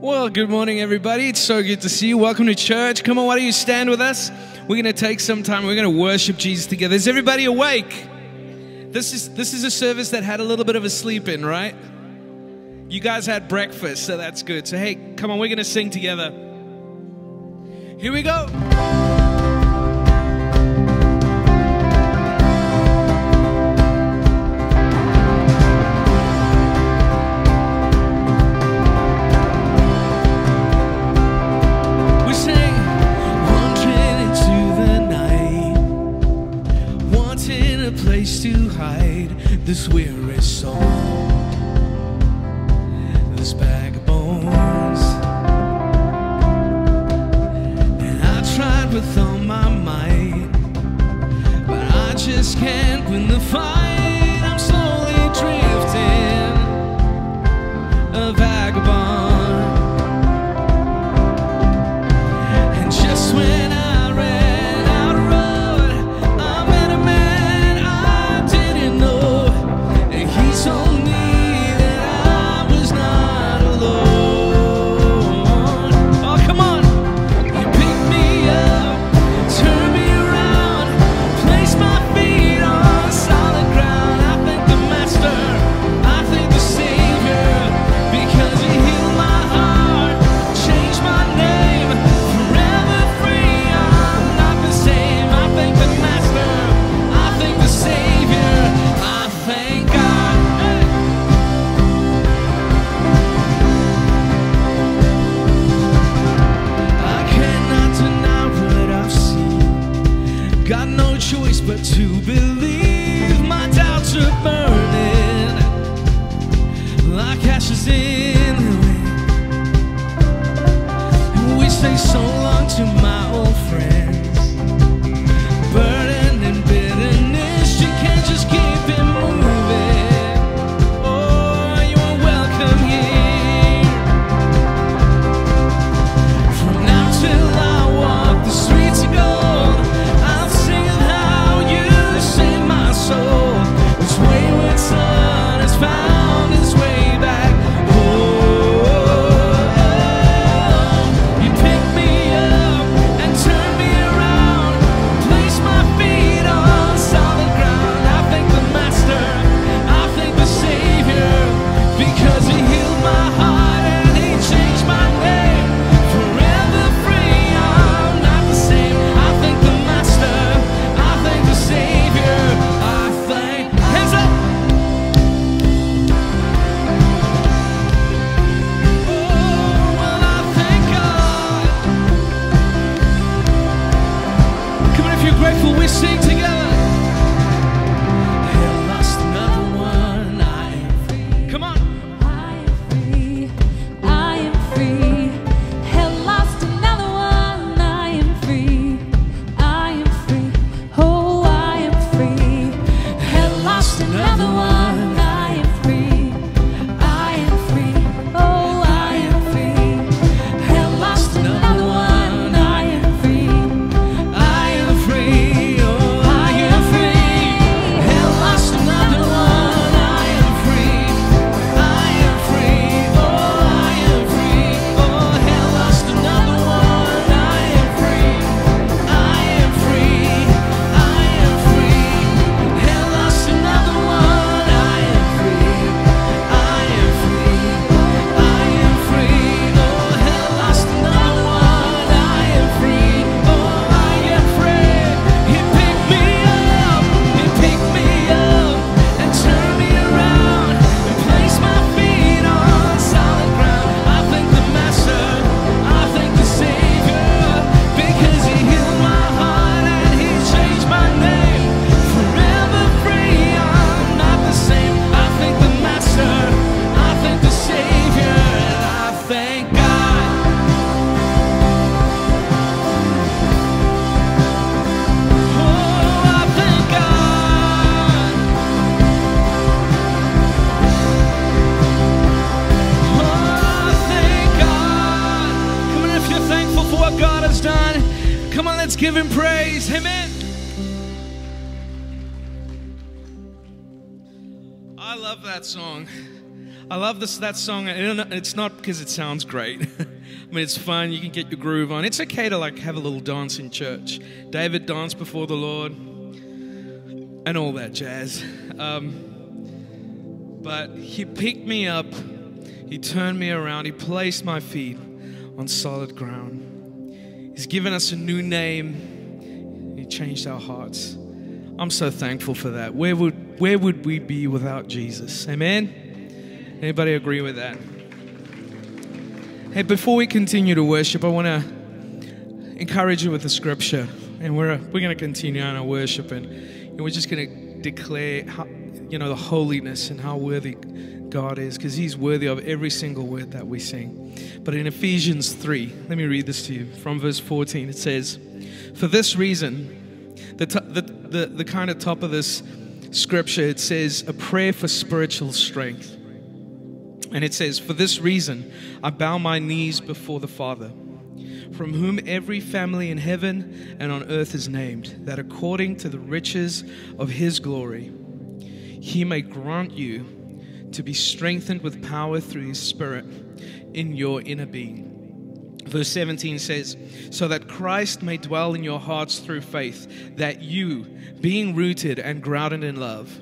Well, good morning, everybody. It's so good to see you. Welcome to church. Come on, why don't you stand with us? We're going to take some time. We're going to worship Jesus together. Is everybody awake? This is this is a service that had a little bit of a sleep in, right? You guys had breakfast, so that's good. So hey, come on, we're going to sing together. Here we go. this weary soul. Give him praise. Amen. I love that song. I love this that song. It's not because it sounds great. I mean, it's fun. You can get your groove on. It's okay to like have a little dance in church. David danced before the Lord, and all that jazz. Um, but he picked me up. He turned me around. He placed my feet on solid ground. He's given us a new name. He changed our hearts. I'm so thankful for that. Where would where would we be without Jesus? Amen. Anybody agree with that? Hey, before we continue to worship, I want to encourage you with the scripture, and we're we're going to continue on our worship, and know, we're just going to declare, how, you know, the holiness and how worthy God is, because He's worthy of every single word that we sing. But in Ephesians three, let me read this to you from verse 14. It says, "For this reason." the, the, the, the kind of top of this scripture, it says, a prayer for spiritual strength. And it says, For this reason, I bow my knees before the Father, from whom every family in heaven and on earth is named, that according to the riches of his glory, he may grant you to be strengthened with power through his Spirit in your inner being Verse 17 says, So that Christ may dwell in your hearts through faith, that you, being rooted and grounded in love,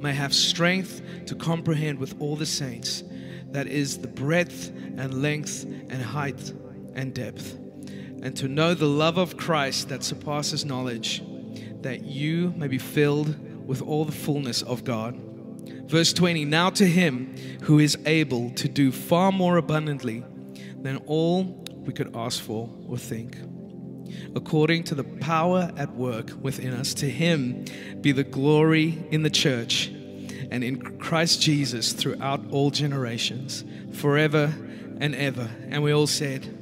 may have strength to comprehend with all the saints that is the breadth and length and height and depth, and to know the love of Christ that surpasses knowledge, that you may be filled with all the fullness of God. Verse 20 Now to him who is able to do far more abundantly than all we could ask for or think. According to the power at work within us, to Him be the glory in the church and in Christ Jesus throughout all generations, forever and ever. And we all said,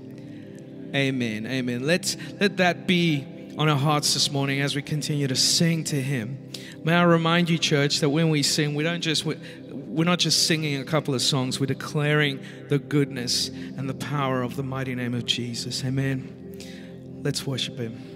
Amen. Amen. Let's let that be on our hearts this morning as we continue to sing to Him. May I remind you, church, that when we sing, we don't just we're not just singing a couple of songs, we're declaring the goodness and the power of the mighty name of Jesus. Amen. Let's worship Him.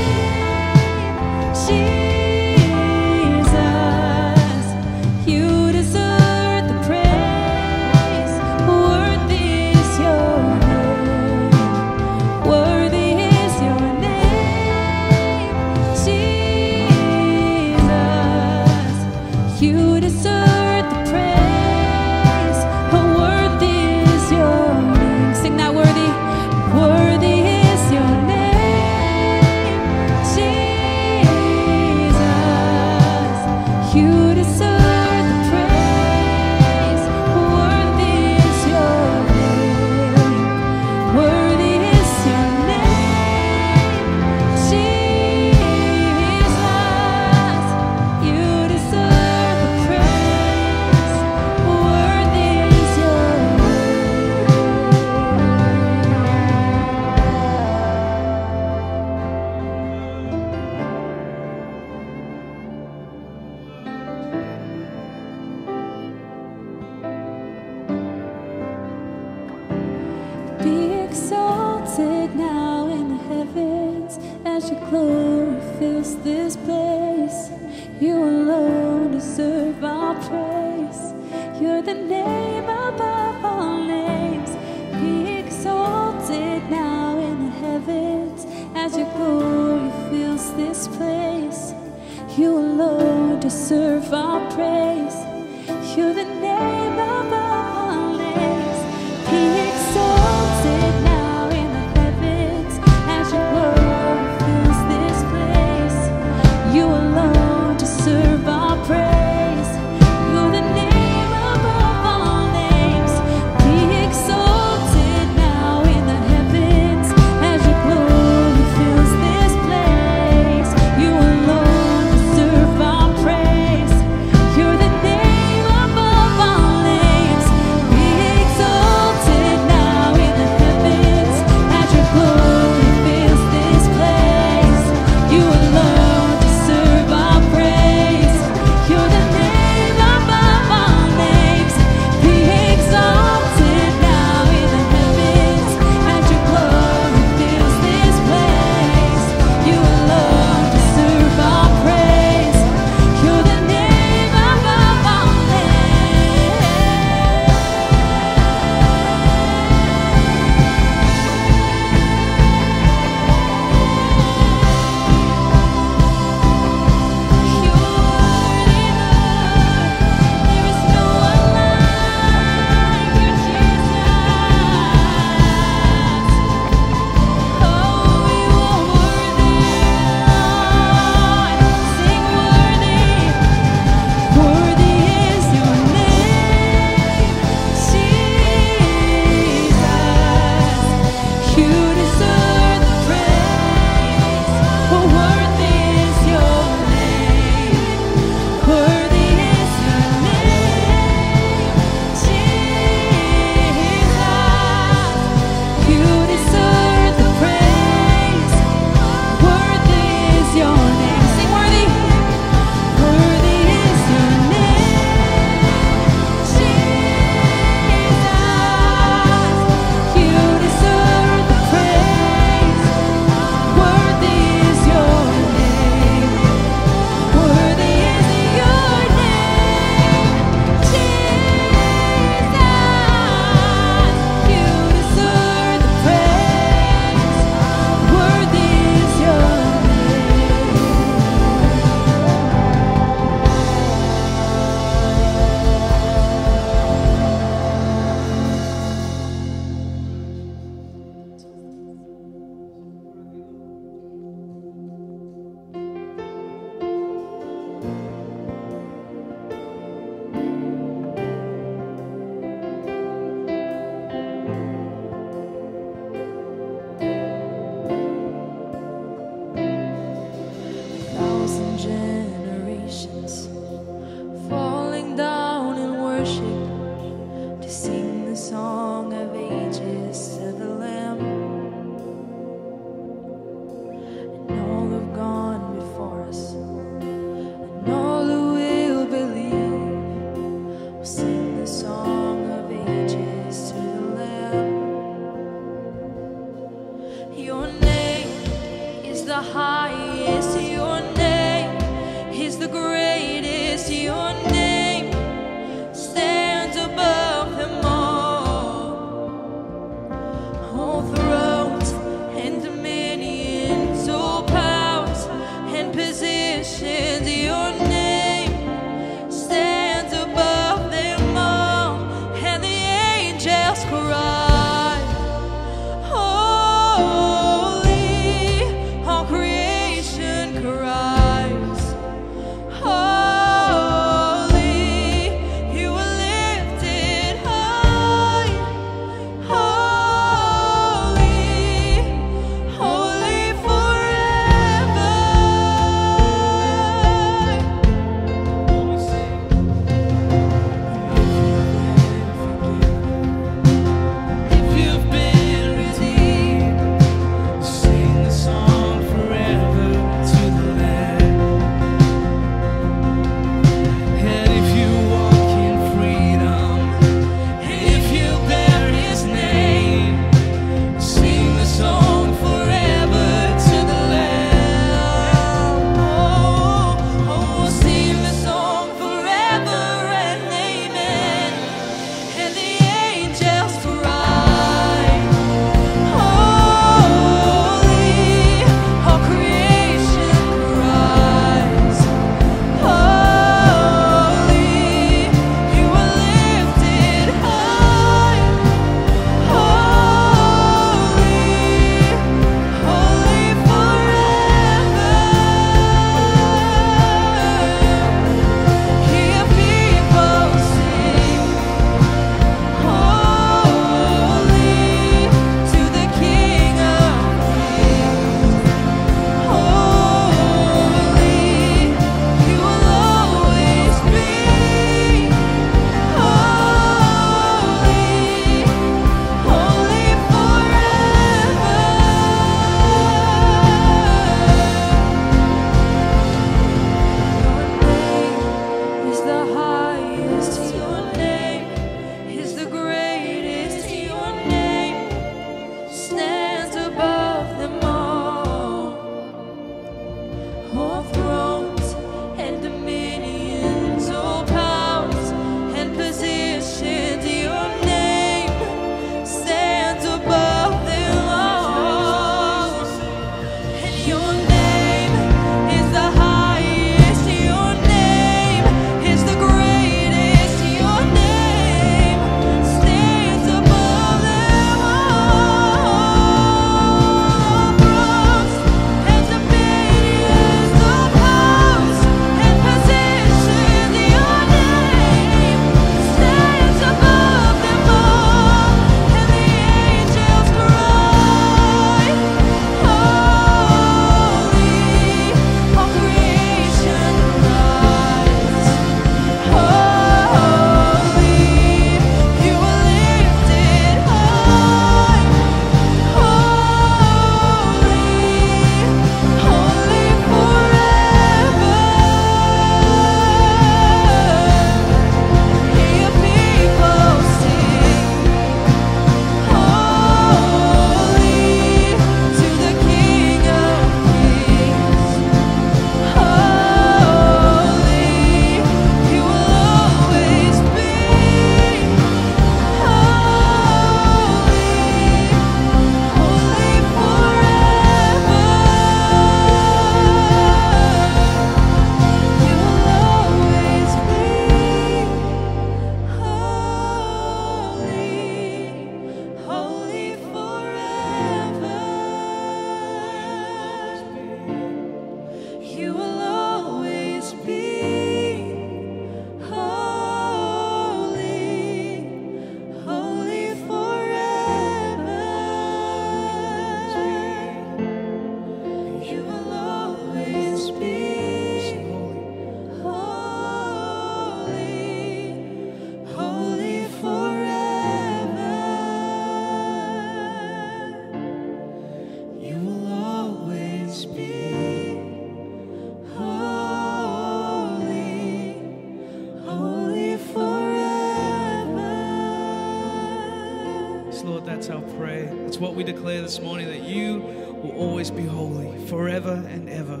Declare this morning that you will always be holy forever and ever.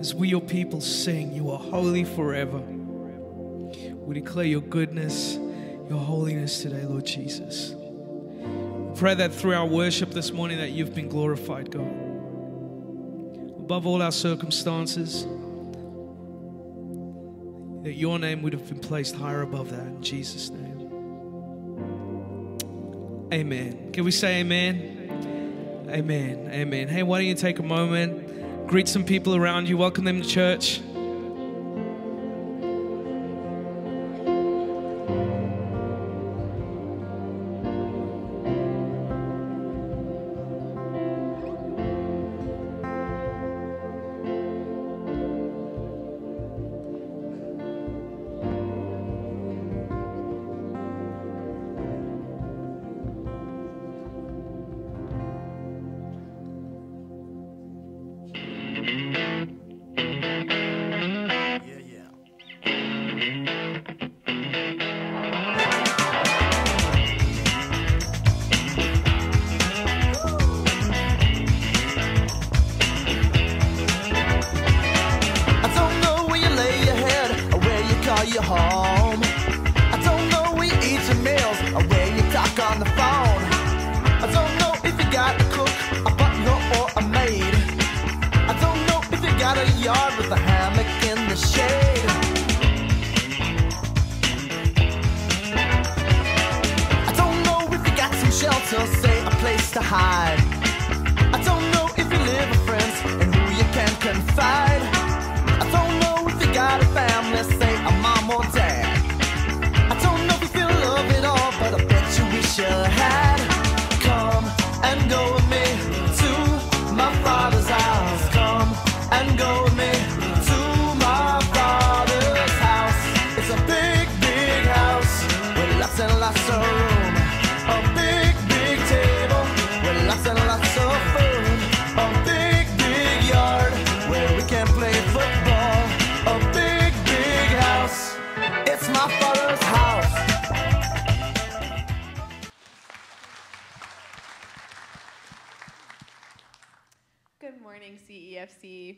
As we, your people, sing, You are holy forever. We declare your goodness, your holiness today, Lord Jesus. Pray that through our worship this morning that you've been glorified, God. Above all our circumstances, that your name would have been placed higher above that in Jesus' name. Amen. Can we say amen? Amen. Amen. Hey, why don't you take a moment, greet some people around you, welcome them to church.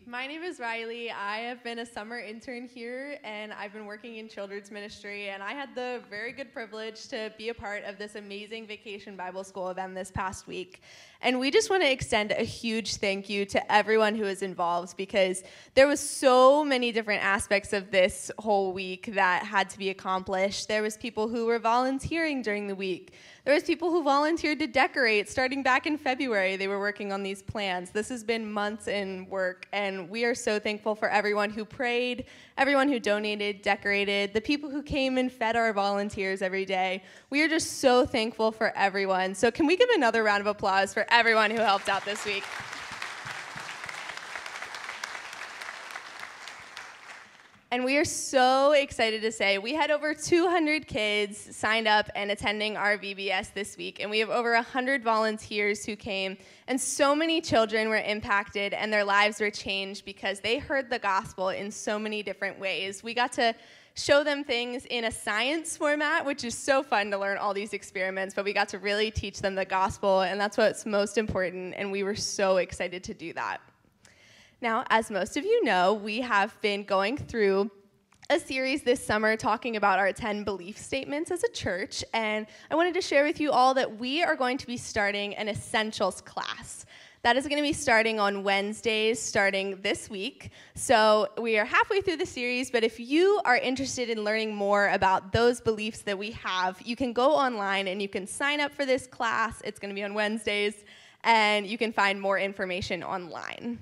My name is Riley. I have been a summer intern here and I've been working in children's ministry. And I had the very good privilege to be a part of this amazing vacation Bible school event this past week. And we just want to extend a huge thank you to everyone who was involved because there was so many different aspects of this whole week that had to be accomplished. There was people who were volunteering during the week. There was people who volunteered to decorate starting back in February. They were working on these plans. This has been months in work, and we are so thankful for everyone who prayed, everyone who donated, decorated, the people who came and fed our volunteers every day. We are just so thankful for everyone. So, can we give another round of applause for everyone who helped out this week? And we are so excited to say we had over 200 kids signed up and attending our VBS this week. And we have over 100 volunteers who came. And so many children were impacted and their lives were changed because they heard the gospel in so many different ways. We got to show them things in a science format, which is so fun to learn all these experiments, but we got to really teach them the gospel. And that's what's most important. And we were so excited to do that. Now, as most of you know, we have been going through a series this summer talking about our 10 belief statements as a church, and I wanted to share with you all that we are going to be starting an essentials class. That is going to be starting on Wednesdays, starting this week. So we are halfway through the series, but if you are interested in learning more about those beliefs that we have, you can go online and you can sign up for this class. It's going to be on Wednesdays, and you can find more information online.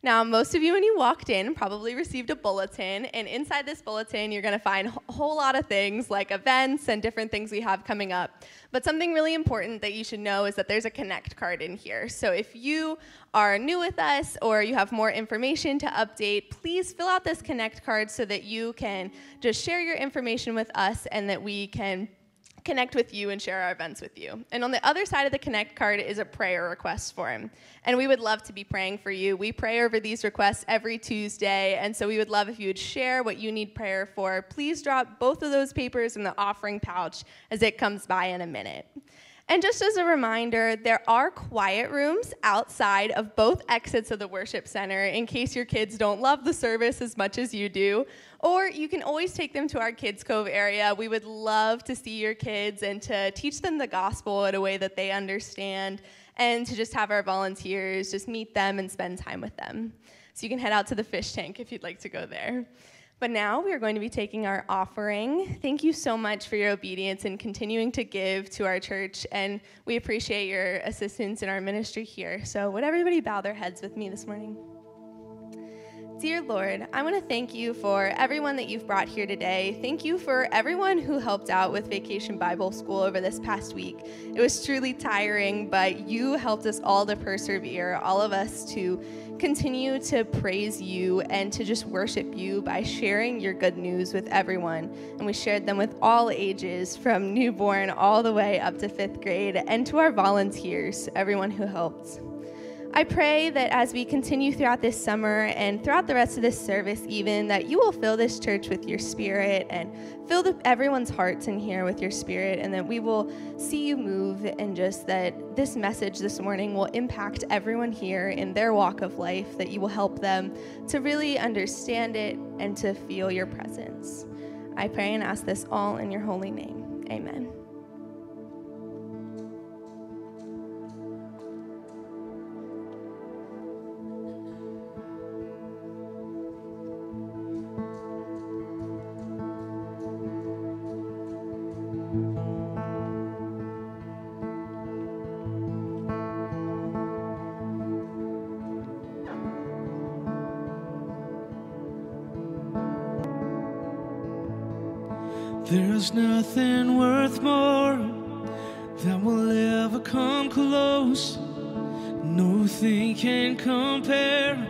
Now, most of you, when you walked in, probably received a bulletin, and inside this bulletin, you're going to find a whole lot of things like events and different things we have coming up. But something really important that you should know is that there's a Connect card in here. So if you are new with us or you have more information to update, please fill out this Connect card so that you can just share your information with us and that we can connect with you and share our events with you. And on the other side of the Connect card is a prayer request form. And we would love to be praying for you. We pray over these requests every Tuesday. And so we would love if you would share what you need prayer for. Please drop both of those papers in the offering pouch as it comes by in a minute. And just as a reminder, there are quiet rooms outside of both exits of the worship center in case your kids don't love the service as much as you do. Or you can always take them to our Kids Cove area. We would love to see your kids and to teach them the gospel in a way that they understand and to just have our volunteers just meet them and spend time with them. So you can head out to the fish tank if you'd like to go there. But now we are going to be taking our offering. Thank you so much for your obedience and continuing to give to our church. And we appreciate your assistance in our ministry here. So, would everybody bow their heads with me this morning? Dear Lord, I want to thank you for everyone that you've brought here today. Thank you for everyone who helped out with Vacation Bible School over this past week. It was truly tiring, but you helped us all to persevere, all of us to continue to praise you and to just worship you by sharing your good news with everyone. And we shared them with all ages, from newborn all the way up to fifth grade, and to our volunteers, everyone who helped. I pray that as we continue throughout this summer and throughout the rest of this service, even, that you will fill this church with your spirit and fill the, everyone's hearts in here with your spirit, and that we will see you move, and just that this message this morning will impact everyone here in their walk of life, that you will help them to really understand it and to feel your presence. I pray and ask this all in your holy name. Amen. There's nothing worth more that will ever come close. Nothing can compare.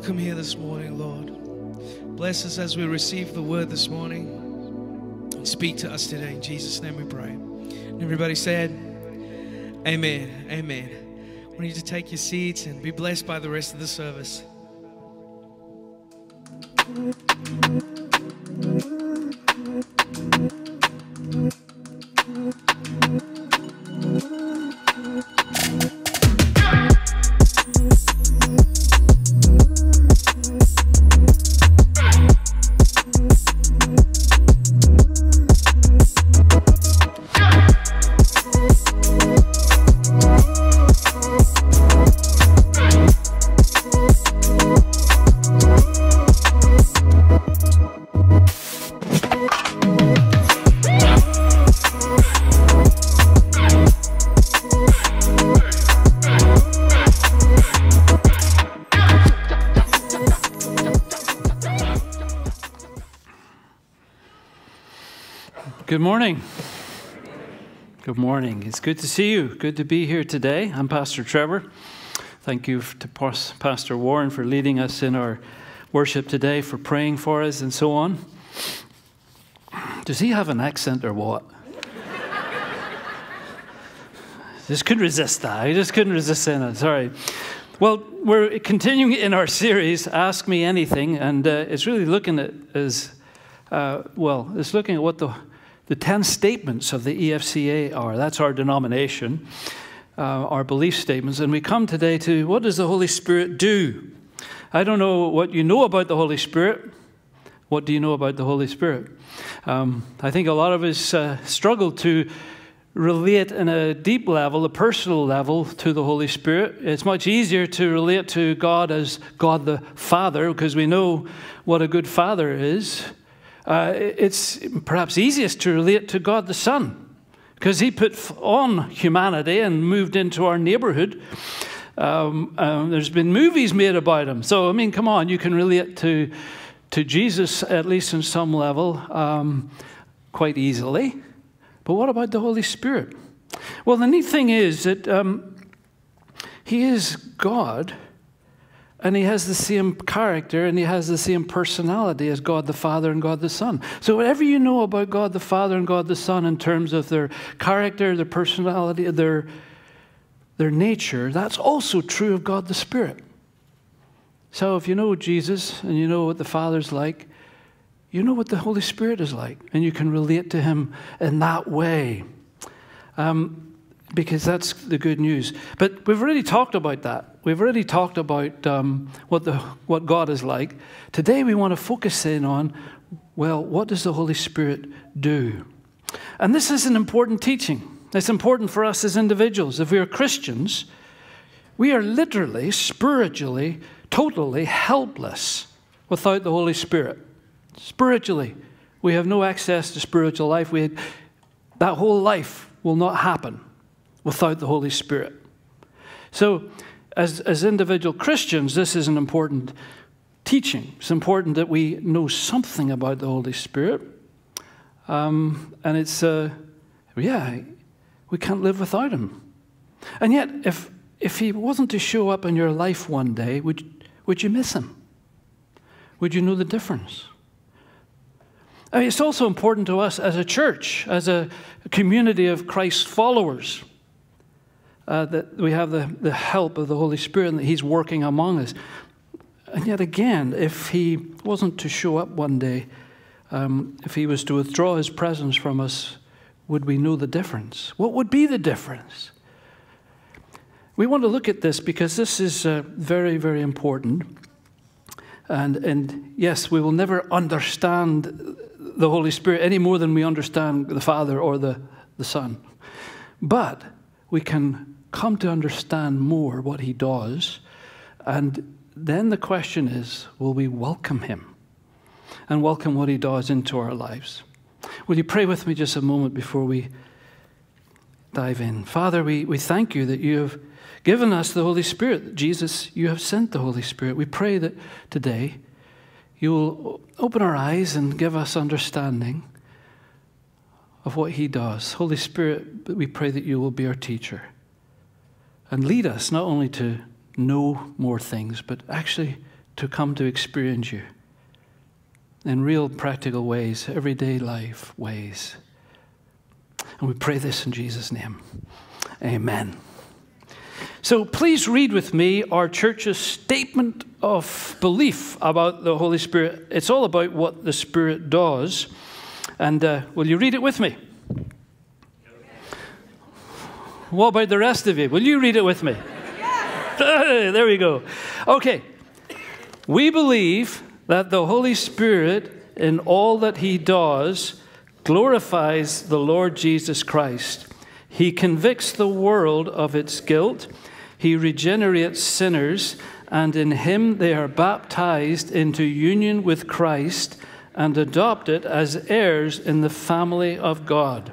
Welcome here this morning, Lord. Bless us as we receive the word this morning. And speak to us today. In Jesus' name we pray. And everybody said, Amen. Amen. Want you to take your seats and be blessed by the rest of the service. Good morning. Good morning. It's good to see you. Good to be here today. I'm Pastor Trevor. Thank you to Pastor Warren for leading us in our worship today, for praying for us, and so on. Does he have an accent or what? just couldn't resist that. I just couldn't resist saying that. Sorry. Well, we're continuing in our series, Ask Me Anything, and uh, it's really looking at as uh, well, it's looking at what the the 10 statements of the EFCA are. That's our denomination, uh, our belief statements. And we come today to what does the Holy Spirit do? I don't know what you know about the Holy Spirit. What do you know about the Holy Spirit? Um, I think a lot of us uh, struggle to relate in a deep level, a personal level, to the Holy Spirit. It's much easier to relate to God as God the Father because we know what a good Father is. Uh, it's perhaps easiest to relate to God the Son because He put on humanity and moved into our neighborhood. Um, um, there's been movies made about Him. So, I mean, come on, you can relate to, to Jesus, at least in some level, um, quite easily. But what about the Holy Spirit? Well, the neat thing is that um, He is God and he has the same character and he has the same personality as God the Father and God the Son. So, whatever you know about God the Father and God the Son in terms of their character, their personality, their, their nature, that's also true of God the Spirit. So, if you know Jesus and you know what the Father's like, you know what the Holy Spirit is like, and you can relate to him in that way. Um, because that's the good news. But we've already talked about that. We've already talked about um, what, the, what God is like. Today we want to focus in on, well, what does the Holy Spirit do? And this is an important teaching. It's important for us as individuals. If we are Christians, we are literally, spiritually, totally helpless without the Holy Spirit. Spiritually, we have no access to spiritual life. We, that whole life will not happen without the Holy Spirit. So, as, as individual Christians, this is an important teaching. It's important that we know something about the Holy Spirit. Um, and it's, uh, yeah, we can't live without Him. And yet, if, if He wasn't to show up in your life one day, would, would you miss Him? Would you know the difference? I mean, it's also important to us as a church, as a community of Christ's followers uh, that we have the, the help of the Holy Spirit and that He's working among us. And yet again, if He wasn't to show up one day, um, if He was to withdraw His presence from us, would we know the difference? What would be the difference? We want to look at this because this is uh, very, very important. And, and yes, we will never understand the Holy Spirit any more than we understand the Father or the, the Son. But we can come to understand more what he does. And then the question is will we welcome him and welcome what he does into our lives? Will you pray with me just a moment before we dive in? Father, we, we thank you that you have given us the Holy Spirit. Jesus, you have sent the Holy Spirit. We pray that today you will open our eyes and give us understanding of what He does. Holy Spirit, we pray that you will be our teacher and lead us not only to know more things, but actually to come to experience you in real practical ways, everyday life ways. And we pray this in Jesus' name. Amen. So please read with me our church's statement of belief about the Holy Spirit. It's all about what the Spirit does. And uh, will you read it with me? What about the rest of you? Will you read it with me? there we go. Okay. We believe that the Holy Spirit, in all that He does, glorifies the Lord Jesus Christ. He convicts the world of its guilt, He regenerates sinners, and in Him they are baptized into union with Christ and adopted as heirs in the family of God.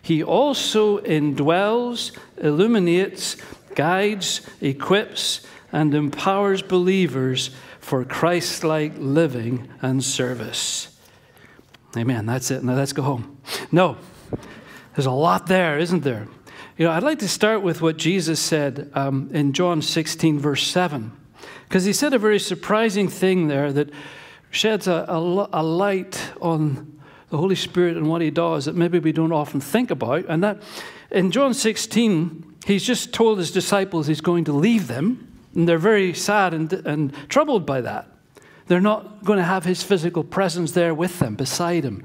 He also indwells, illuminates, guides, equips, and empowers believers for Christ like living and service. Amen. That's it. Now let's go home. No, there's a lot there, isn't there? You know, I'd like to start with what Jesus said um, in John 16, verse 7, because he said a very surprising thing there that sheds a, a, a light on the Holy Spirit and what He does that maybe we don't often think about. And that in John 16, He's just told His disciples He's going to leave them, and they're very sad and, and troubled by that. They're not going to have His physical presence there with them, beside Him.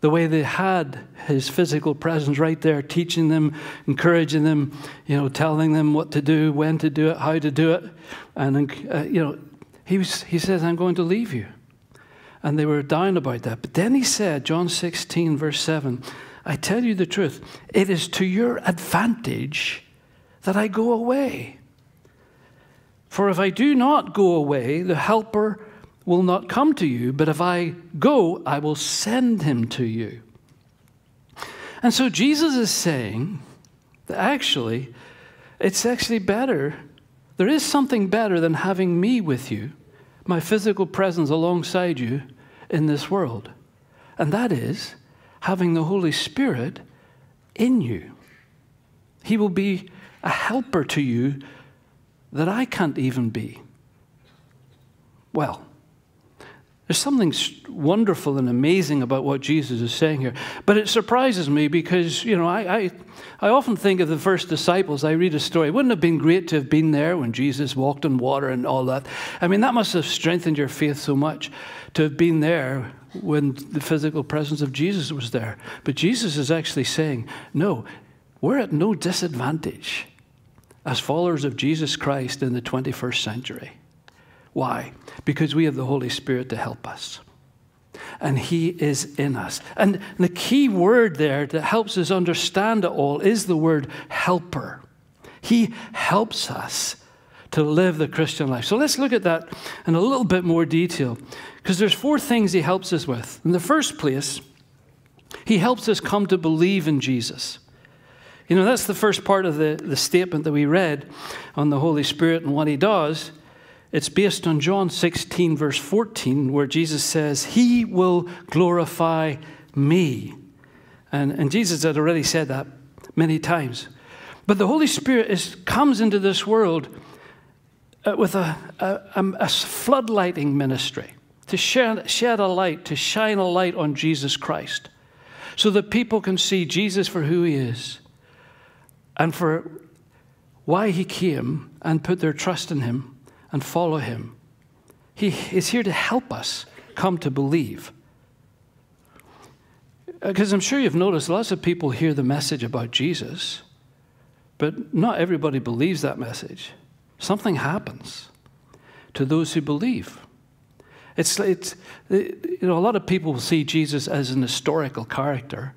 The way they had his physical presence right there, teaching them, encouraging them, you know, telling them what to do, when to do it, how to do it. And, uh, you know, he, was, he says, I'm going to leave you and they were down about that. But then he said, John 16, verse 7, I tell you the truth, it is to your advantage that I go away. For if I do not go away, the Helper will not come to you, but if I go, I will send him to you. And so Jesus is saying that actually, it's actually better. There is something better than having me with you, my physical presence alongside you, in this world, and that is having the Holy Spirit in you. He will be a helper to you that I can't even be. Well, there's something wonderful and amazing about what Jesus is saying here. But it surprises me because, you know, I, I, I, often think of the first disciples. I read a story. Wouldn't it have been great to have been there when Jesus walked on water and all that? I mean, that must have strengthened your faith so much to have been there when the physical presence of Jesus was there. But Jesus is actually saying, no, we're at no disadvantage as followers of Jesus Christ in the 21st century. Why? Because we have the Holy Spirit to help us. And He is in us. And the key word there that helps us understand it all is the word helper. He helps us to live the Christian life. So let's look at that in a little bit more detail. Because there's four things He helps us with. In the first place, He helps us come to believe in Jesus. You know, that's the first part of the, the statement that we read on the Holy Spirit and what He does. It's based on John 16, verse 14, where Jesus says, He will glorify me. And, and Jesus had already said that many times. But the Holy Spirit is, comes into this world uh, with a, a, a, floodlighting ministry to shed, shed a light, to shine a light on Jesus Christ, so that people can see Jesus for who he is and for why he came and put their trust in him and follow him. He is here to help us come to believe. Uh, because I'm sure you've noticed lots of people hear the message about Jesus, but not everybody believes that message. Something happens to those who believe. It's, it's uh, you know, a lot of people see Jesus as an historical character,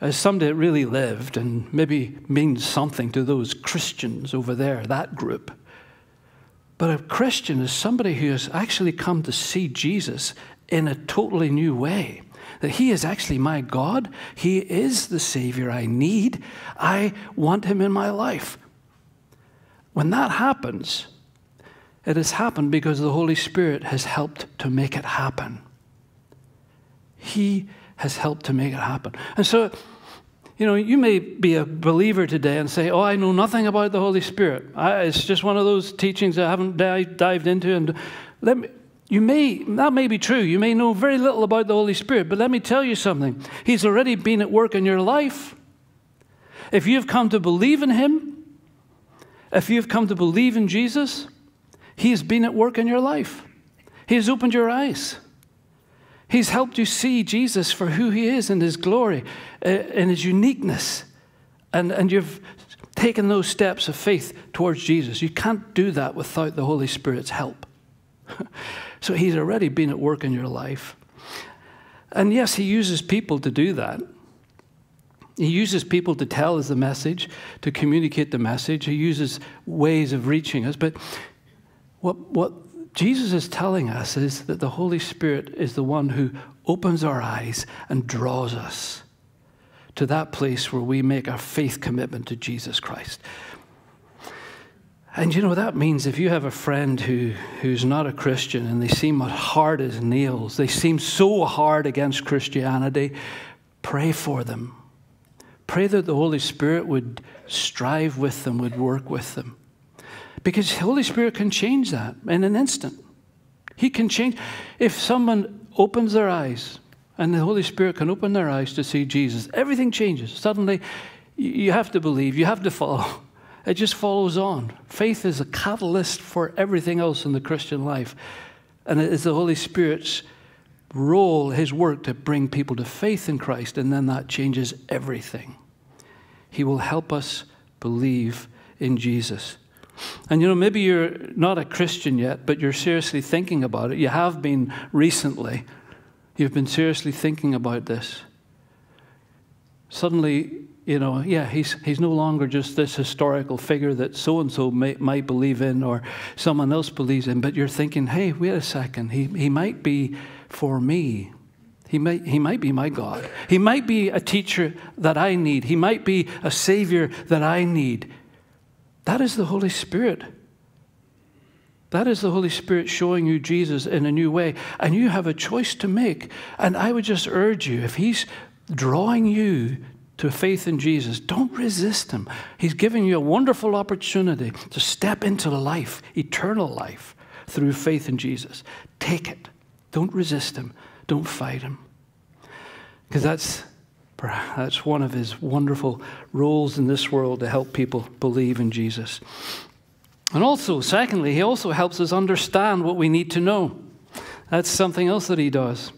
as somebody that really lived and maybe means something to those Christians over there, that group. But a Christian is somebody who has actually come to see Jesus in a totally new way. That He is actually my God. He is the Savior I need. I want Him in my life. when that happens, it has happened because the Holy Spirit has helped to make it happen. He has helped to make it happen. And so, you know, you may be a believer today and say, Oh, I know nothing about the Holy Spirit. I, it's just one of those teachings I haven't di- dived into. And let me, you may, that may be true. You may know very little about the Holy Spirit, but let me tell you something. He's already been at work in your life. If you've come to believe in Him, if you've come to believe in Jesus, He has been at work in your life. He has opened your eyes. He's helped you see Jesus for who He is in His glory, uh, in His uniqueness. And, and you've taken those steps of faith towards Jesus. You can't do that without the Holy Spirit's help. so He's already been at work in your life. And yes, He uses people to do that. He uses people to tell us the message, to communicate the message. He uses ways of reaching us. But what, what Jesus is telling us is that the Holy Spirit is the one who opens our eyes and draws us to that place where we make our faith commitment to Jesus Christ. And you know, that means if you have a friend who, who's not a Christian and they seem as hard as nails, they seem so hard against Christianity, pray for them. Pray that the Holy Spirit would strive with them, would work with them. Because the Holy Spirit can change that in an instant. He can change. If someone opens their eyes, and the Holy Spirit can open their eyes to see Jesus, everything changes. Suddenly, you have to believe, you have to follow. It just follows on. Faith is a catalyst for everything else in the Christian life. And it is the Holy Spirit's role, his work, to bring people to faith in Christ, and then that changes everything. He will help us believe in Jesus. And you know, maybe you're not a Christian yet, but you're seriously thinking about it. You have been recently. You've been seriously thinking about this. Suddenly, you know, yeah, he's, he's no longer just this historical figure that so and so might believe in or someone else believes in, but you're thinking, hey, wait a second, he, he might be for me. He might, he might be my God. He might be a teacher that I need. He might be a savior that I need. That is the Holy Spirit. That is the Holy Spirit showing you Jesus in a new way. And you have a choice to make. And I would just urge you if He's drawing you to faith in Jesus, don't resist him. He's giving you a wonderful opportunity to step into life, eternal life, through faith in Jesus. Take it. Don't resist him. Don't fight him. Because that's, that's one of his wonderful roles in this world to help people believe in Jesus. And also, secondly, he also helps us understand what we need to know. That's something else that he does.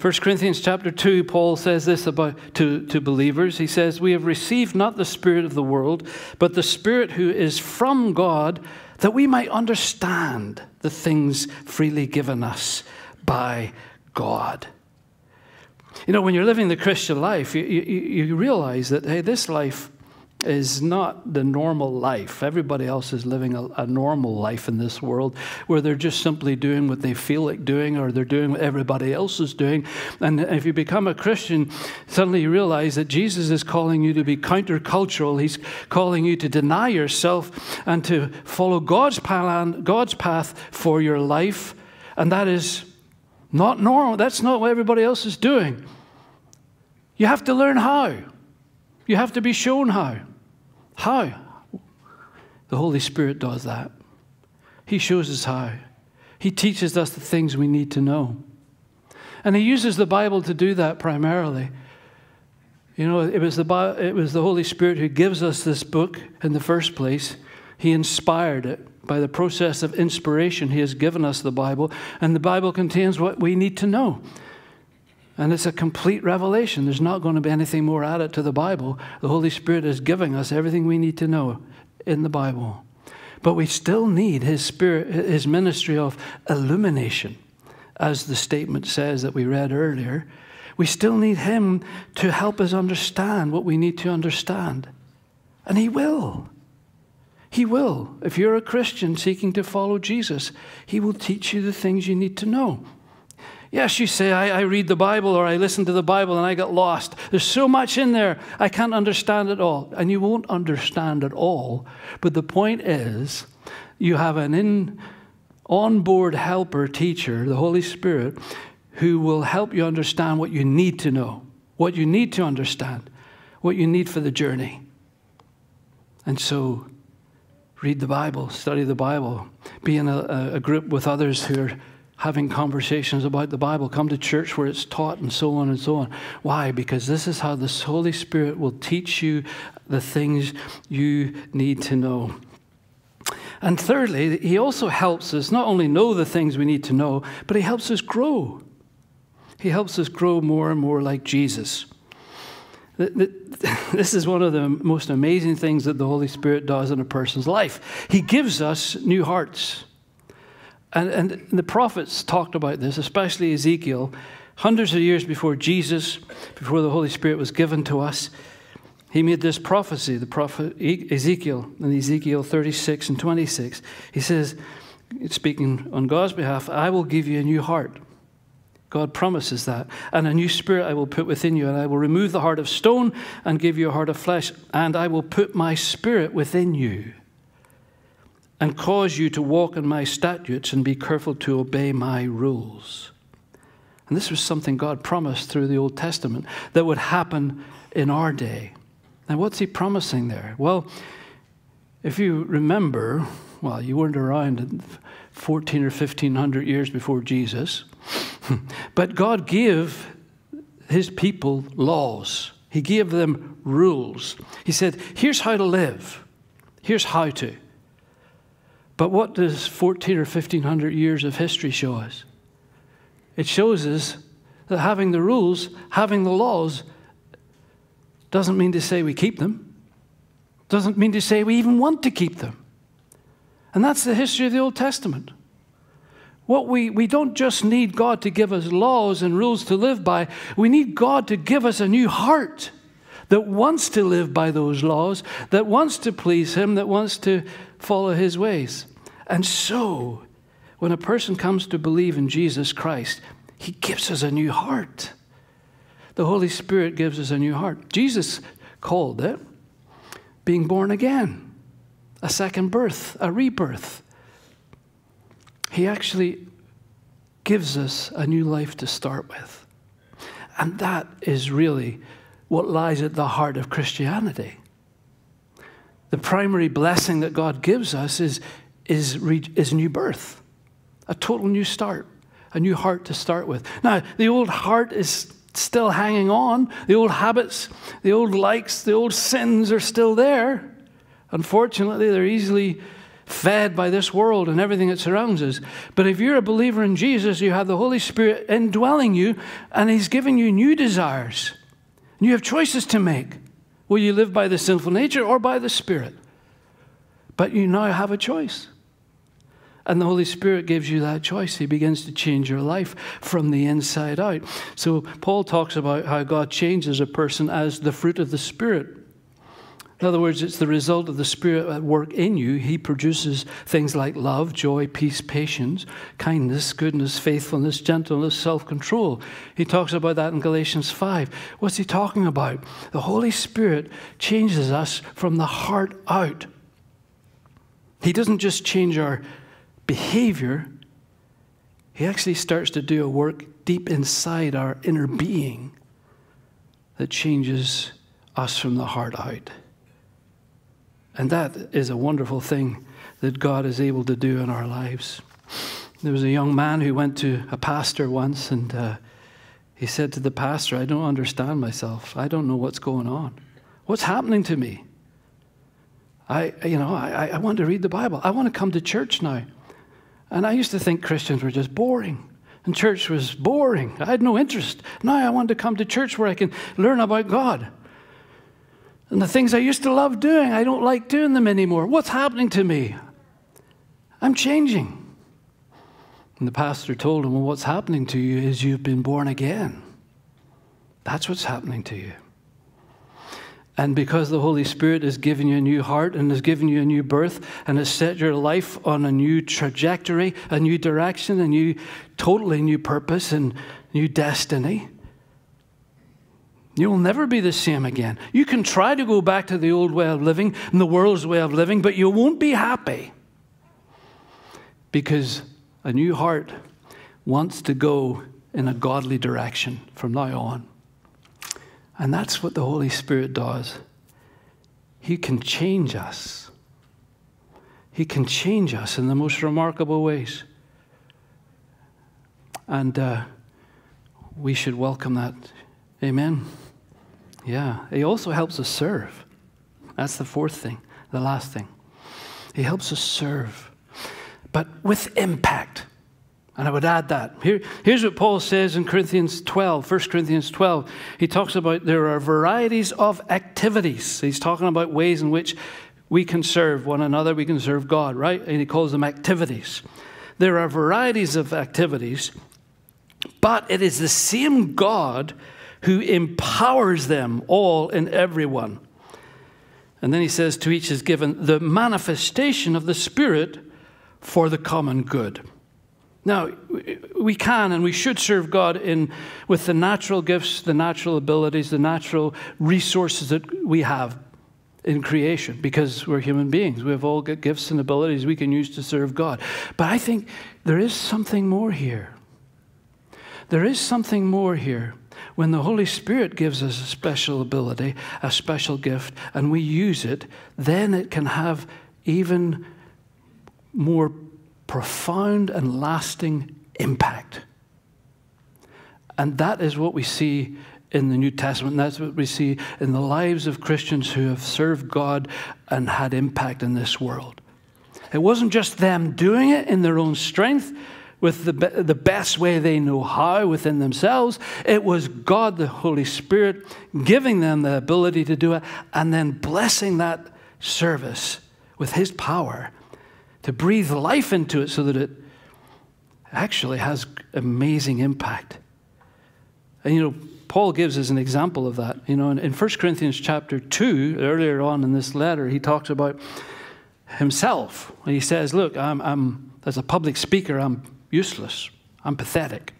1 Corinthians chapter 2, Paul says this about to, to believers. He says, We have received not the Spirit of the world, but the Spirit who is from God, that we might understand the things freely given us by God. You know, when you're living the Christian life, you, you, you realize that, hey, this life is not the normal life. Everybody else is living a, a, normal life in this world where they're just simply doing what they feel like doing or they're doing what everybody else is doing. And if you become a Christian, suddenly you realize that Jesus is calling you to be countercultural. He's calling you to deny yourself and to follow God's plan, God's path for your life. And that is not normal. That's not what everybody else is doing. You have to learn how. You have to be shown how. How? The Holy Spirit does that. He shows us how. He teaches us the things we need to know. And He uses the Bible to do that primarily. You know, it was, the, it was the Holy Spirit who gives us this book in the first place. He inspired it. By the process of inspiration, He has given us the Bible, and the Bible contains what we need to know. And it's a complete revelation. There's not going to be anything more added to the Bible. The Holy Spirit is giving us everything we need to know in the Bible. But we still need His Spirit, His ministry of illumination, as the statement says that we read earlier. We still need Him to help us understand what we need to understand. And He will. He will. If you're a Christian seeking to follow Jesus, He will teach you the things you need to know. Yes, you say, I, I read the Bible or I listen to the Bible and I get lost. There's so much in there, I can't understand it all. And you won't understand it all. But the point is, you have an in, onboard helper teacher, the Holy Spirit, who will help you understand what you need to know, what you need to understand, what you need for the journey. And so, read the Bible, study the Bible, be in a, a group with others who are having conversations about the Bible. Come to church where it's taught and so on and so on. Why? Because this is how the Holy Spirit will teach you the things you need to know. And thirdly, He also helps us not only know the things we need to know, but He helps us grow. He helps us grow more and more like Jesus. This is one of the most amazing things that the Holy Spirit does in a person's life. He gives us new hearts. And, and the prophets talked about this, especially Ezekiel, hundreds of years before Jesus, before the Holy Spirit was given to us. He made this prophecy, the prophet Ezekiel, in Ezekiel 36 and 26. He says, speaking on God's behalf, I will give you a new heart. God promises that. And a new spirit I will put within you, and I will remove the heart of stone and give you a heart of flesh, and I will put my spirit within you and cause you to walk in my statutes and be careful to obey my rules. And this was something God promised through the Old Testament that would happen in our day. Now, what's he promising there? Well, if you remember, well, you weren't around 14 or 1500 years before Jesus, but God gave his people laws. He gave them rules. He said, here's how to live. Here's how to. But what does 14 or 1500 years of history show us? It shows us that having the rules, having the laws, doesn't mean to say we keep them, doesn't mean to say we even want to keep them. And that's the history of the Old Testament. What we, we don't just need God to give us laws and rules to live by, we need God to give us a new heart that wants to live by those laws, that wants to please Him, that wants to follow His ways. And so, when a person comes to believe in Jesus Christ, He gives us a new heart. The Holy Spirit gives us a new heart. Jesus called it being born again, a second birth, a rebirth. He actually gives us a new life to start with. And that is really what lies at the heart of Christianity. The primary blessing that God gives us is, is, is new birth, a total new start, a new heart to start with. Now, the old heart is still hanging on, the old habits, the old likes, the old sins are still there. Unfortunately, they're easily fed by this world and everything that surrounds us. But if you're a believer in Jesus, you have the Holy Spirit indwelling you, and He's giving you new desires. And you have choices to make. Will you live by the sinful nature or by the Spirit? But you now have a choice. And the Holy Spirit gives you that choice. He begins to change your life from the inside out. So, Paul talks about how God changes a person as the fruit of the Spirit. In other words, it's the result of the Spirit at work in you. He produces things like love, joy, peace, patience, kindness, goodness, faithfulness, gentleness, self control. He talks about that in Galatians 5. What's he talking about? The Holy Spirit changes us from the heart out. He doesn't just change our behavior, He actually starts to do a work deep inside our inner being that changes us from the heart out. And that is a wonderful thing that God is able to do in our lives. There was a young man who went to a pastor once, and uh, he said to the pastor, I don't understand myself. I don't know what's going on. What's happening to me? I, you know, I, I want to read the Bible. I want to come to church now. And I used to think Christians were just boring. And church was boring. I had no interest. Now I want to come to church where I can learn about God. And the things I used to love doing, I don't like doing them anymore. What's happening to me? I'm changing. And the pastor told him, Well, what's happening to you is you've been born again. That's what's happening to you. And because the Holy Spirit has given you a new heart and has given you a new birth and has set your life on a new trajectory, a new direction, a new, totally new purpose and new destiny, you'll never be the same again. You can try to go back to the old way of living and the world's way of living, but you won't be happy because a new heart wants to go in a godly direction from now on. And that's what the Holy Spirit does. He can change us. He can change us in the most remarkable ways. And uh, we should welcome that. Amen. Yeah. He also helps us serve. That's the fourth thing, the last thing. He helps us serve, but with impact. And I would add that. Here, here's what Paul says in Corinthians 12, 1 Corinthians 12. He talks about there are varieties of activities. He's talking about ways in which we can serve one another, we can serve God, right? And he calls them activities. There are varieties of activities, but it is the same God who empowers them all and everyone. And then he says, To each is given the manifestation of the Spirit for the common good. Now, we can and we should serve God in, with the natural gifts, the natural abilities, the natural resources that we have in creation because we're human beings. We have all gifts and abilities we can use to serve God. But I think there is something more here. There is something more here. When the Holy Spirit gives us a special ability, a special gift, and we use it, then it can have even more profound and lasting impact. And that is what we see in the New Testament. That's what we see in the lives of Christians who have served God and had impact in this world. It wasn't just them doing it in their own strength with the, be- the best way they know how within themselves. It was God, the Holy Spirit, giving them the ability to do it and then blessing that service with His power to breathe life into it so that it actually has amazing impact. And you know, Paul gives us an example of that. You know, in, in 1 Corinthians chapter 2, earlier on in this letter, he talks about himself. He says, Look, I'm, I'm, as a public speaker, I'm useless. I'm pathetic.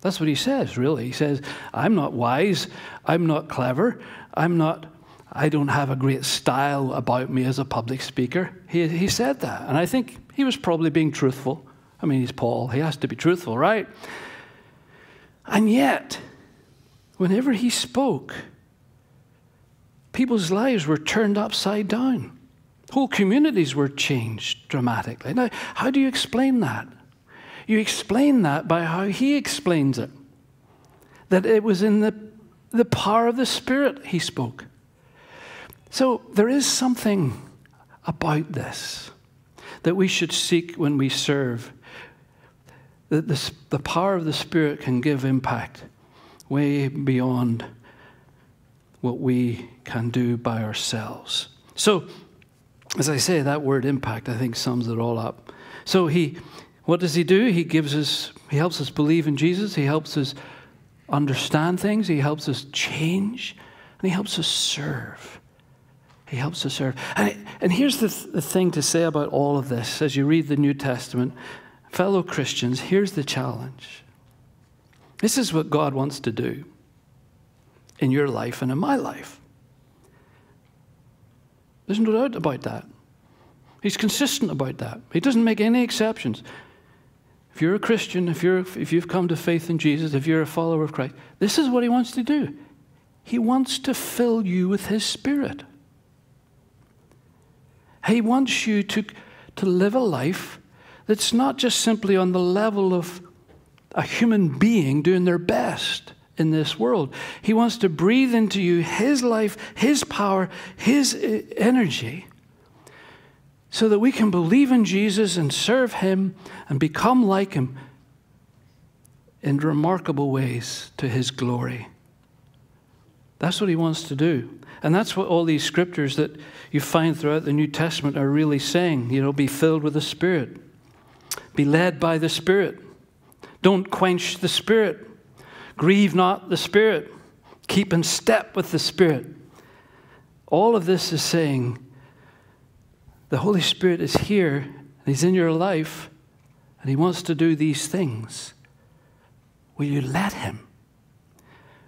That's what he says, really. He says, I'm not wise. I'm not clever. I'm not, I don't have a great style about me as a public speaker. He, he said that. And I think he was probably being truthful. I mean, he's Paul. He has to be truthful, right? And yet, whenever he spoke, people's lives were turned upside down. Whole communities were changed dramatically. Now, how do you explain that? You explain that by how he explains it that it was in the, the power of the Spirit he spoke. So there is something about this that we should seek when we serve. That the, the power of the Spirit can give impact way beyond what we can do by ourselves. So, as I say, that word impact, I think, sums it all up. So he, what does he do? He gives us, he helps us believe in Jesus. He helps us understand things. He helps us change, and he helps us serve. He helps us serve. And, and here's the, th- the thing to say about all of this as you read the New Testament, fellow Christians. Here's the challenge. This is what God wants to do in your life and in my life. There's no doubt about that. He's consistent about that. He doesn't make any exceptions. If you're a Christian, if, you're, if you've come to faith in Jesus, if you're a follower of Christ, this is what He wants to do. He wants to fill you with His Spirit. He wants you to, to live a life that's not just simply on the level of a human being doing their best in this world. He wants to breathe into you His life, His power, His energy, so that we can believe in Jesus and serve Him and become like Him in remarkable ways to His glory. That's what He wants to do. And that's what all these scriptures that you find throughout the New Testament are really saying. You know, be filled with the Spirit, be led by the Spirit. Don't quench the Spirit. Grieve not the Spirit. Keep in step with the Spirit. All of this is saying the Holy Spirit is here, and He's in your life, and He wants to do these things. Will you let Him?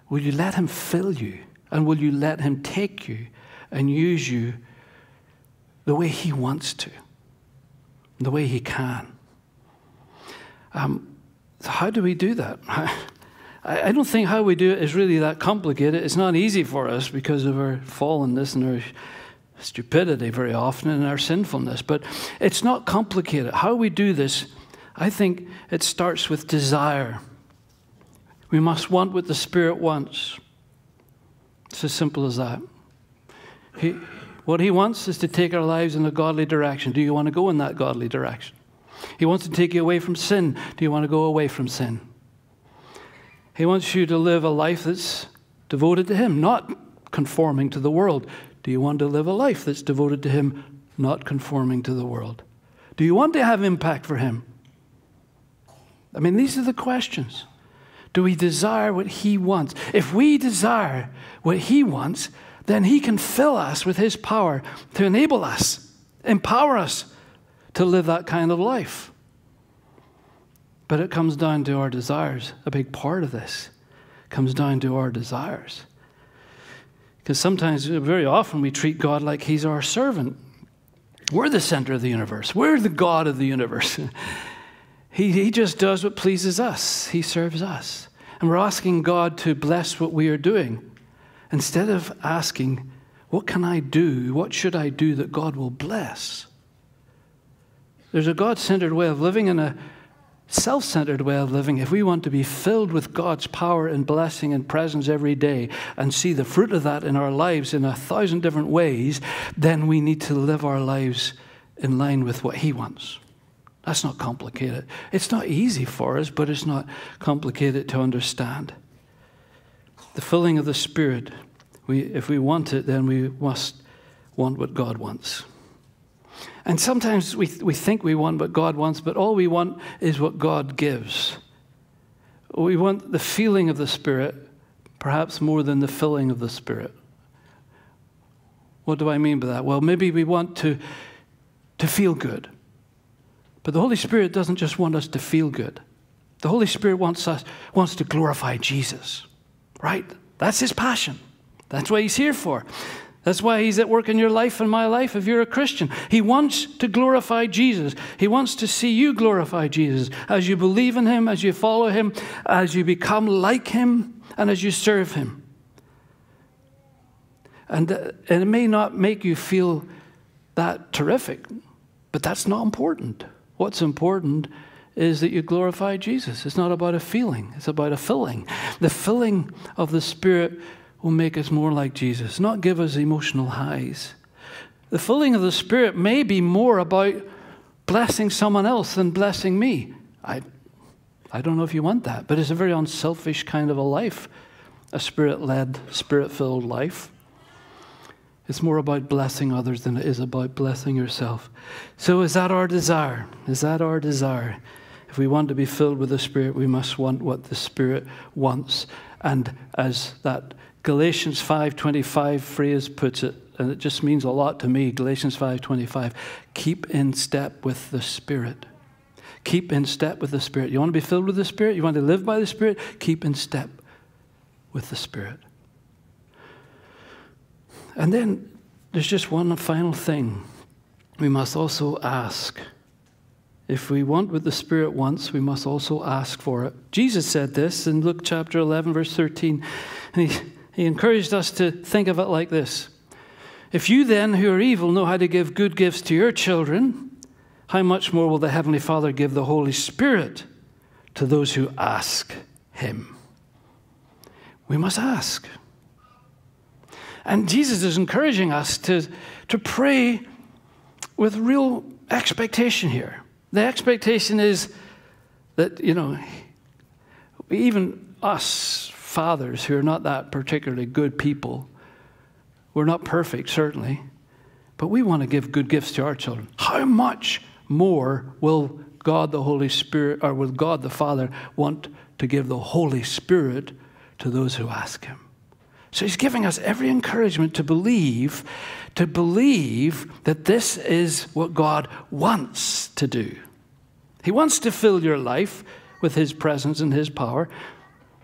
Will you let Him fill you? And will you let Him take you and use you the way He wants to, the way He can? Um, how do we do that? I don't think how we do it is really that complicated. It's not easy for us because of our fallenness and our stupidity very often and our sinfulness, but it's not complicated. How we do this, I think it starts with desire. We must want what the Spirit wants. It's as simple as that. He, what He wants is to take our lives in a godly direction. Do you want to go in that godly direction? He wants to take you away from sin. Do you want to go away from sin? He wants you to live a life that's devoted to Him, not conforming to the world. Do you want to live a life that's devoted to Him, not conforming to the world? Do you want to have impact for Him? I mean, these are the questions. Do we desire what He wants? If we desire what He wants, then He can fill us with His power to enable us, empower us to live that kind of life. But it comes down to our desires. A big part of this comes down to our desires. Because sometimes, uh, very often, we treat God like He's our servant. We're the center of the universe, we're the God of the universe. he, he just does what pleases us, He serves us. And we're asking God to bless what we are doing instead of asking, What can I do? What should I do that God will bless? There's a God centered way of living in a self centered way of living. If we want to be filled with God's power and blessing and presence every day and see the fruit of that in our lives in a thousand different ways, then we need to live our lives in line with what He wants. That's not complicated. It's not easy for us, but it's not complicated to understand. The filling of the Spirit, we, if we want it, then we must want what God wants. And sometimes we, we think we want what God wants, but all we want is what God gives. We want the feeling of the Spirit, perhaps more than the filling of the Spirit. What do I mean by that? Well, maybe we want to, to feel good. But the Holy Spirit doesn't just want us to feel good. The Holy Spirit wants us wants to glorify Jesus. Right? That's his passion. That's what he's here for. That's why he's at work in your life and my life if you're a Christian. He wants to glorify Jesus. He wants to see you glorify Jesus as you believe in him, as you follow him, as you become like him, and as you serve him. And, uh, and it may not make you feel that terrific, but that's not important. What's important is that you glorify Jesus. It's not about a feeling, it's about a filling. The filling of the Spirit will make us more like Jesus, not give us emotional highs. The filling of the Spirit may be more about blessing someone else than blessing me. I, I don't know if you want that, but it's a very unselfish kind of a life, a spirit led, spirit filled life. It's more about blessing others than it is about blessing yourself. So, is that our desire? Is that our desire? If we want to be filled with the Spirit, we must want what the Spirit wants. And as that Galatians 5:25 phrase puts it, and it just means a lot to me, Galatians 5:25, keep in step with the Spirit. Keep in step with the Spirit. You want to be filled with the Spirit? You want to live by the Spirit? Keep in step with the Spirit. And then there's just one final thing. We must also ask. If we want what the Spirit wants, we must also ask for it. Jesus said this in Luke chapter 11, verse 13. And he, he encouraged us to think of it like this If you then, who are evil, know how to give good gifts to your children, how much more will the Heavenly Father give the Holy Spirit to those who ask Him? We must ask. And Jesus is encouraging us to, to pray with real expectation here. The expectation is that, you know, even us fathers who are not that particularly good people, we're not perfect, certainly, but we want to give good gifts to our children. How much more will God the Holy Spirit, or will God the Father want to give the Holy Spirit to those who ask Him? So he's giving us every encouragement to believe, to believe that this is what God wants to do. He wants to fill your life with his presence and his power.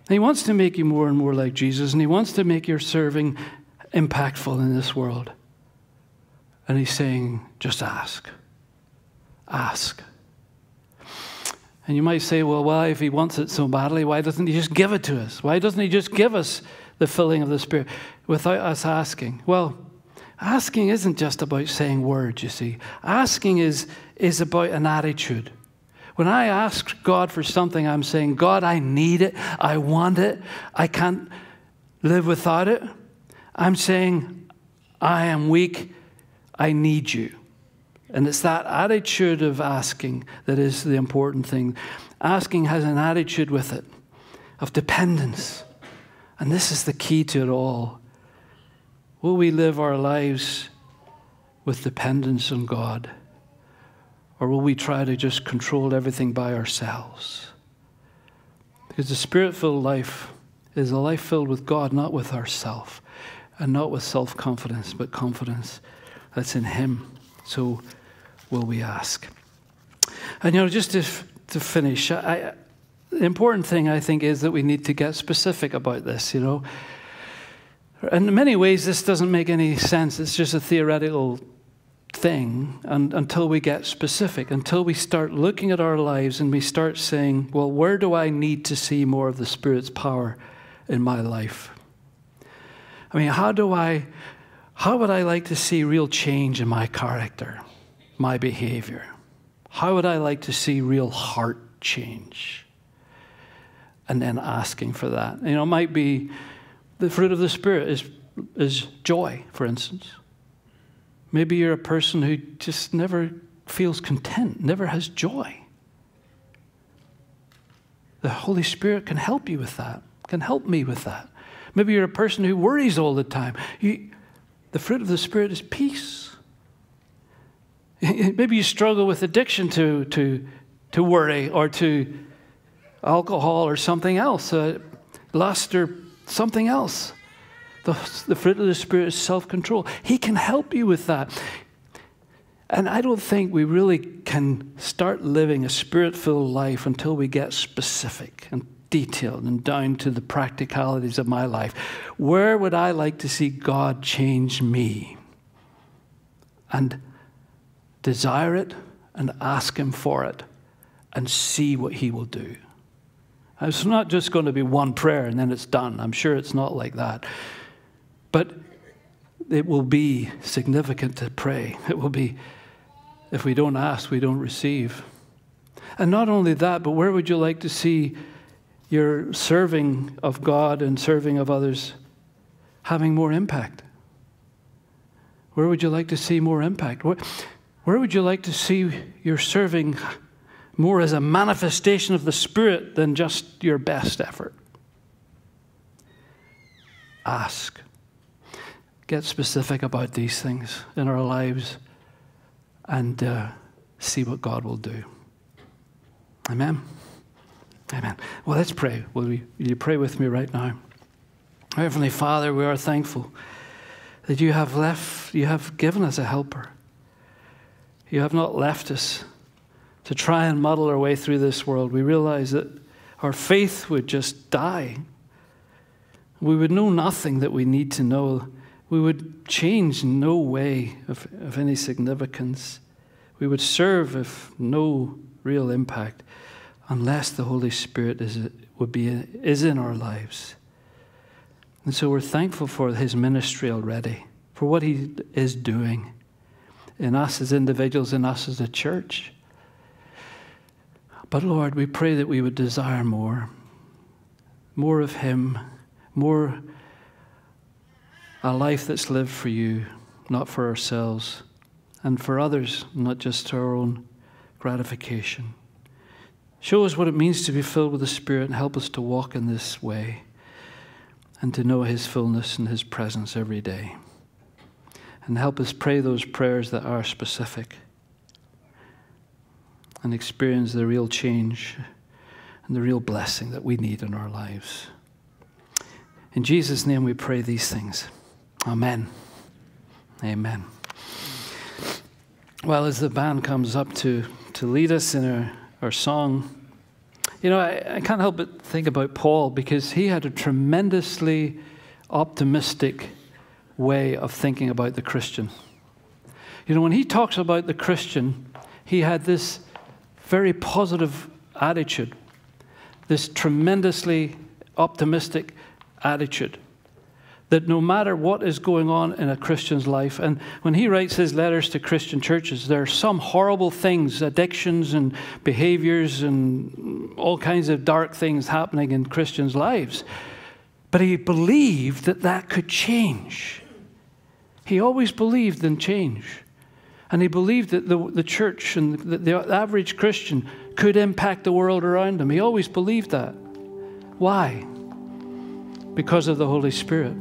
He wants to make you more and more like Jesus, and he wants to make your serving impactful in this world. And he's saying, just ask. Ask. And you might say, well, why, if he wants it so badly, why doesn't he just give it to us? Why doesn't he just give us the filling of the Spirit without us asking? Well, asking isn't just about saying words, you see. Asking is, is about an attitude. When I ask God for something, I'm saying, God, I need it. I want it. I can't live without it. I'm saying, I am weak. I need you. And it's that attitude of asking that is the important thing. Asking has an attitude with it of dependence. And this is the key to it all. Will we live our lives with dependence on God? Or will we try to just control everything by ourselves? Because the spirit filled life is a life filled with God, not with ourself, and not with self confidence, but confidence that's in Him. So will we ask? And you know, just to, to finish, I, the important thing I think is that we need to get specific about this, you know. In many ways, this doesn't make any sense. It's just a theoretical thing and, until we get specific, until we start looking at our lives and we start saying, well, where do I need to see more of the Spirit's power in my life? I mean, how do I, how would I like to see real change in my character, my behavior? How would I like to see real heart change? And then asking for that. You know, it might be the fruit of the Spirit is, is joy, for instance. Maybe you're a person who just never feels content, never has joy. The Holy Spirit can help you with that, can help me with that. Maybe you're a person who worries all the time. You, the fruit of the Spirit is peace. Maybe you struggle with addiction to, to, to worry or to alcohol or something else, uh, lust or something else. The, the fruit of the Spirit is self control. He can help you with that. And I don't think we really can start living a spirit filled life until we get specific and detailed and down to the practicalities of my life. Where would I like to see God change me? And desire it and ask Him for it and see what He will do. It's not just going to be one prayer and then it's done. I'm sure it's not like that. But it will be significant to pray. It will be, if we don't ask, we don't receive. And not only that, but where would you like to see your serving of God and serving of others having more impact? Where would you like to see more impact? Where, where would you like to see your serving more as a manifestation of the Spirit than just your best effort? Ask. Get specific about these things in our lives and uh, see what God will do. Amen. Amen. Well, let's pray. Will, you, will you pray with me right now? Heavenly Father, we are thankful that you have left, you have given us a helper. You have not left us to try and muddle our way through this world. We realize that our faith would just die. We would know nothing that we need to know. We would change no way of, of any significance. We would serve of no real impact unless the Holy Spirit is, would be, is in our lives. And so we're thankful for his ministry already, for what he is doing in us as individuals, in us as a church. But Lord, we pray that we would desire more, more of him, more a life that's lived for you, not for ourselves, and for others, not just our own gratification. Show us what it means to be filled with the Spirit and help us to walk in this way and to know His fullness and His presence every day. And help us pray those prayers that are specific and experience the real change and the real blessing that we need in our lives. In Jesus' name we pray these things. Amen. Amen. Well, as the band comes up to, to lead us in our, our song, you know, I, I can't help but think about Paul because he had a tremendously optimistic way of thinking about the Christian. You know, when he talks about the Christian, he had this very positive attitude, this tremendously optimistic attitude. That no matter what is going on in a Christian's life, and when he writes his letters to Christian churches, there are some horrible things, addictions and behaviors and all kinds of dark things happening in Christians' lives. But he believed that that could change. He always believed in change. And he believed that the, the church and the, the average Christian could impact the world around him. He always believed that. Why? Because of the Holy Spirit.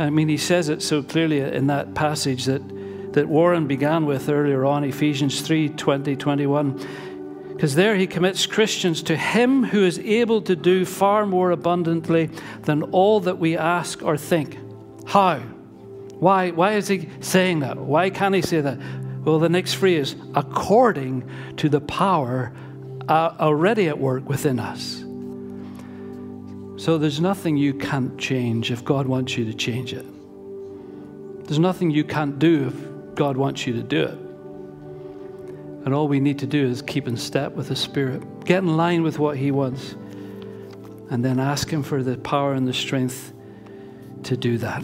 I mean, he says it so clearly in that passage that, that Warren began with earlier on, Ephesians 3 20, 21. Because there he commits Christians to him who is able to do far more abundantly than all that we ask or think. How? Why, why is he saying that? Why can't he say that? Well, the next phrase, according to the power uh, already at work within us. So there's nothing you can't change if God wants you to change it. There's nothing you can't do if God wants you to do it. And all we need to do is keep in step with the Spirit, get in line with what He wants, and then ask Him for the power and the strength to do that.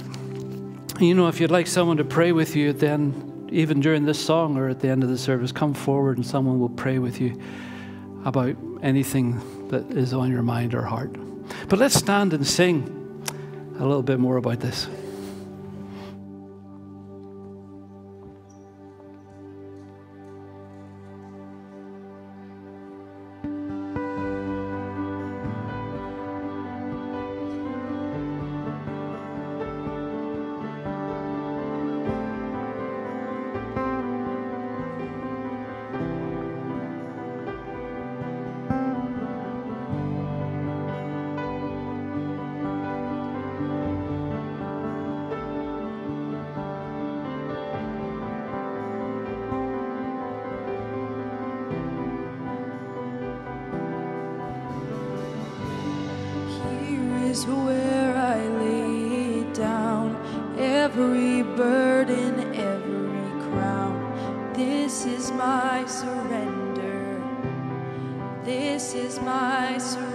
You know, if you'd like someone to pray with you, then even during this song or at the end of the service, come forward and someone will pray with you about anything that is on your mind or heart. But let's stand and sing a little bit more about this. Is where I lay down every burden, every crown. This is my surrender. This is my surrender.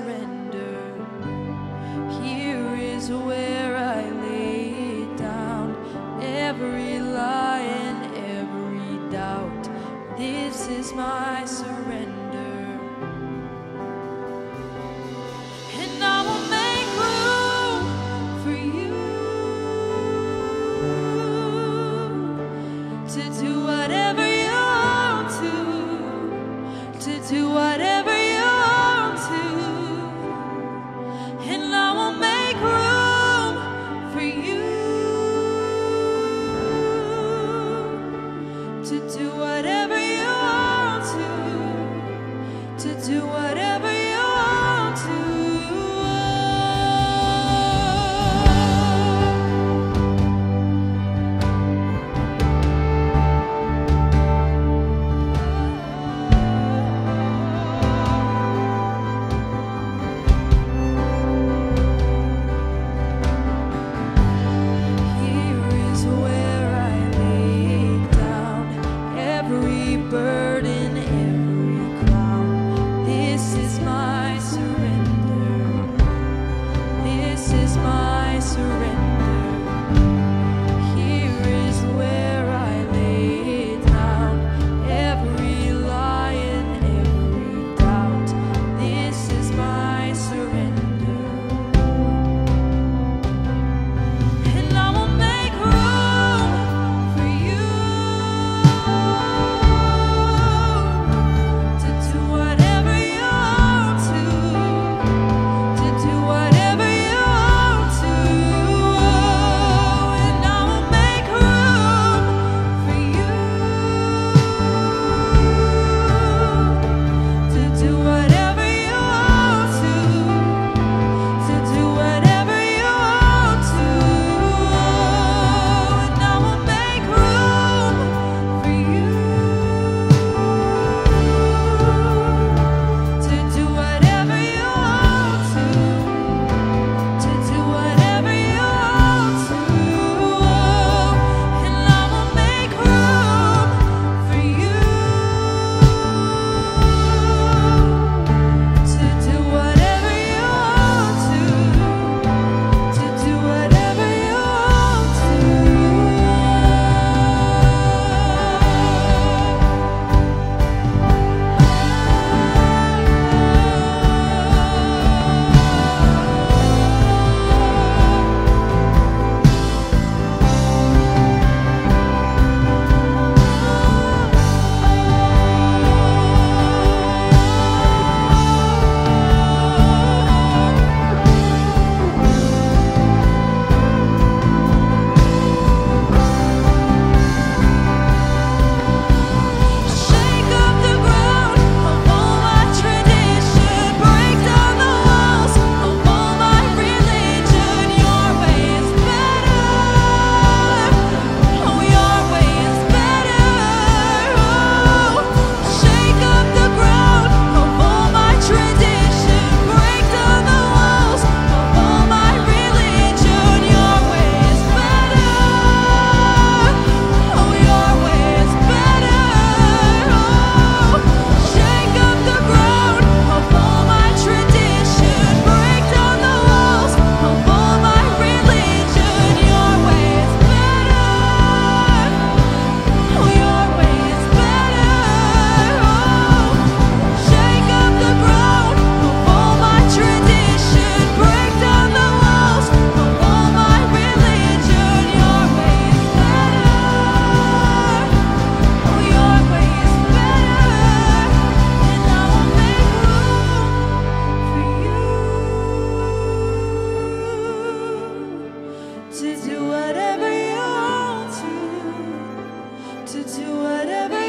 to do whatever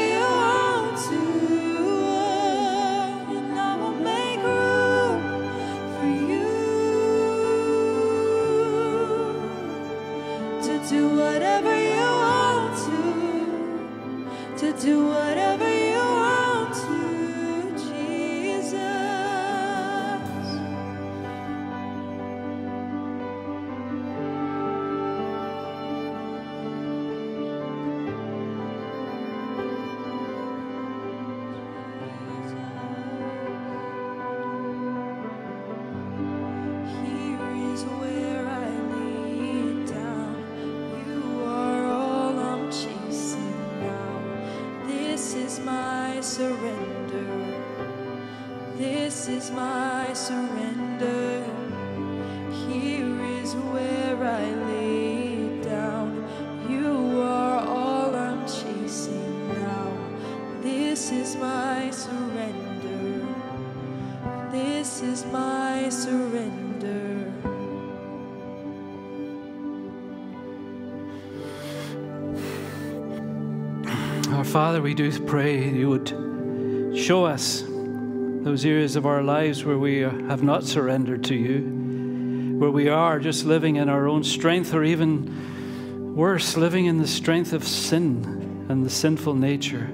Father, we do pray you would show us those areas of our lives where we have not surrendered to you, where we are just living in our own strength, or even worse, living in the strength of sin and the sinful nature.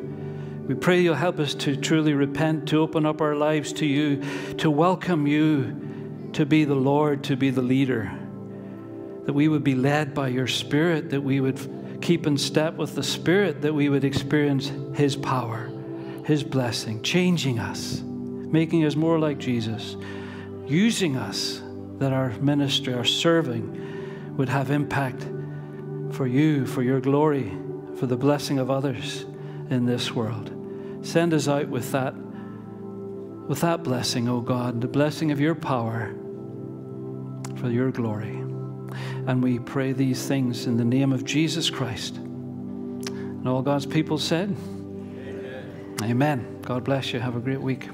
We pray you'll help us to truly repent, to open up our lives to you, to welcome you to be the Lord, to be the leader. That we would be led by your Spirit, that we would keep in step with the Spirit, that we would experience His power, His blessing, changing us, making us more like Jesus, using us that our ministry, our serving, would have impact for you, for your glory, for the blessing of others in this world. Send us out with that, with that blessing, O God, the blessing of your power for your glory. And we pray these things in the name of Jesus Christ. And all God's people said, Amen. Amen. God bless you. Have a great week.